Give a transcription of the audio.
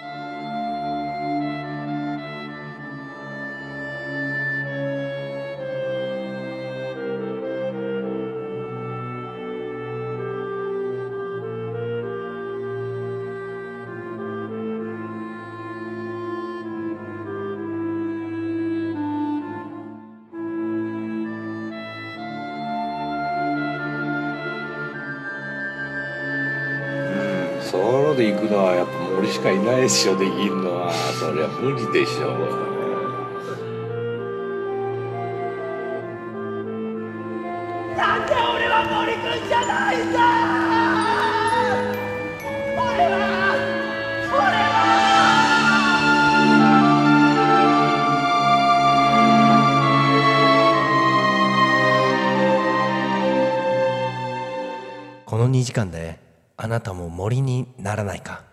Bye. ロで行くのはやっぱ森しかいないでしょできんのはそりゃ無理でしょなんで俺は森くんじゃないんだ俺は俺この2時間であなたも森にならないか。